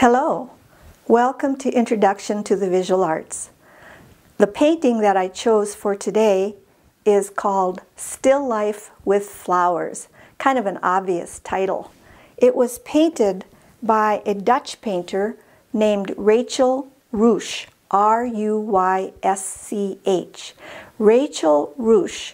Hello, welcome to Introduction to the Visual Arts. The painting that I chose for today is called Still Life with Flowers, kind of an obvious title. It was painted by a Dutch painter named Rachel Ruysch, R-U-Y-S-C-H. Rachel Ruysch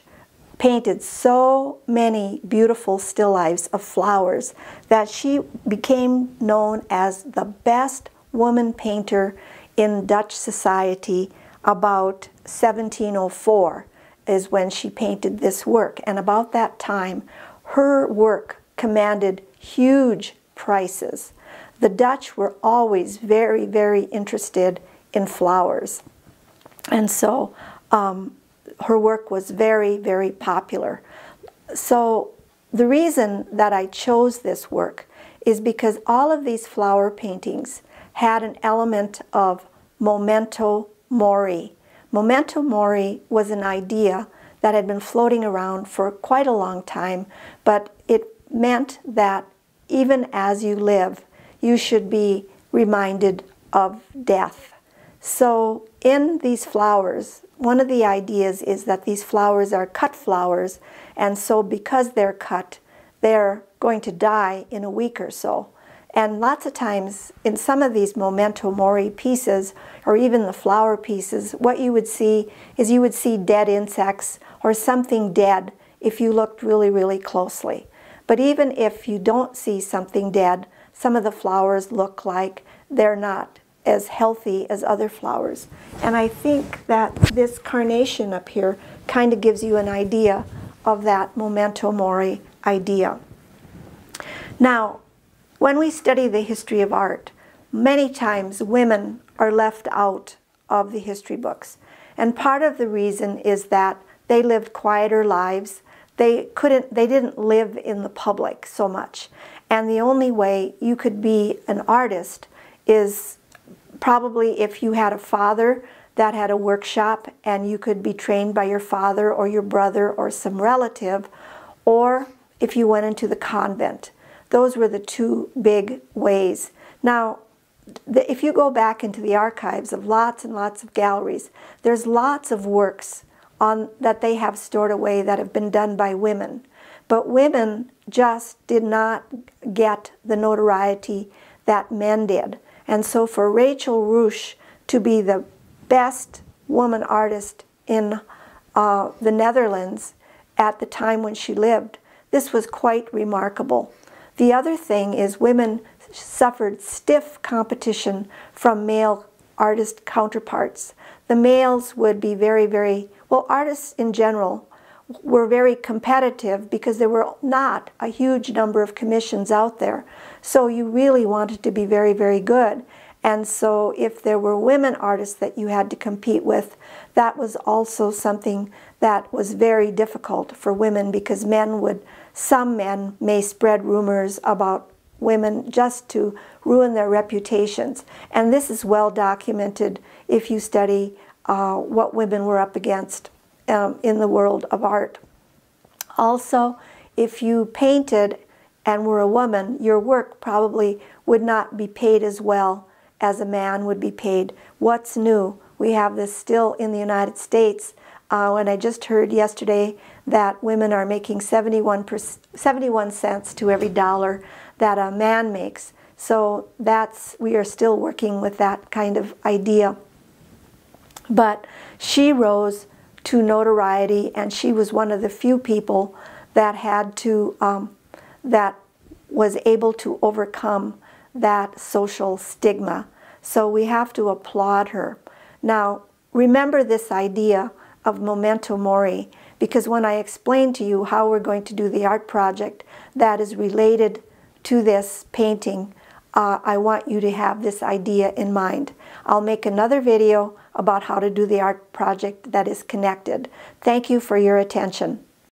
painted so many beautiful still lifes of flowers that she became known as the best woman painter in Dutch society about 1704 is when she painted this work. And about that time, her work commanded huge prices. The Dutch were always very, very interested in flowers. And so um, her work was very, very popular. So the reason that I chose this work is because all of these flower paintings had an element of memento mori. Memento mori was an idea that had been floating around for quite a long time, but it meant that even as you live, you should be reminded of death. So in these flowers, one of the ideas is that these flowers are cut flowers, and so because they're cut, they're going to die in a week or so. And lots of times in some of these memento mori pieces, or even the flower pieces, what you would see is you would see dead insects or something dead if you looked really, really closely. But even if you don't see something dead, some of the flowers look like they're not as healthy as other flowers. And I think that this carnation up here kind of gives you an idea of that memento mori idea. Now, when we study the history of art, many times women are left out of the history books. And part of the reason is that they lived quieter lives. They couldn't they didn't live in the public so much. And the only way you could be an artist is probably if you had a father that had a workshop and you could be trained by your father or your brother or some relative, or if you went into the convent. Those were the two big ways. Now, if you go back into the archives of lots and lots of galleries, there's lots of works on that they have stored away that have been done by women. But women just did not get the notoriety that men did. And so for Rachel Ruysch to be the best woman artist in uh, the Netherlands at the time when she lived, this was quite remarkable. The other thing is women suffered stiff competition from male artist counterparts. The males would be very, very, well, artists in general were very competitive because there were not a huge number of commissions out there. So you really wanted to be very, very good. And so if there were women artists that you had to compete with, that was also something that was very difficult for women because men would, some men may spread rumors about women just to ruin their reputations. And this is well documented if you study uh, what women were up against um, in the world of art. Also, if you painted and were a woman, your work probably would not be paid as well as a man would be paid. What's new? We have this still in the United States. Uh, and I just heard yesterday that women are making 71, 71 cents to every dollar that a man makes. So that's, we are still working with that kind of idea. But she rose to notoriety, and she was one of the few people that had to, um, that was able to overcome that social stigma. So we have to applaud her. Now, remember this idea of memento mori, because when I explain to you how we're going to do the art project that is related to this painting, uh, I want you to have this idea in mind. I'll make another video about how to do the art project that is connected. Thank you for your attention.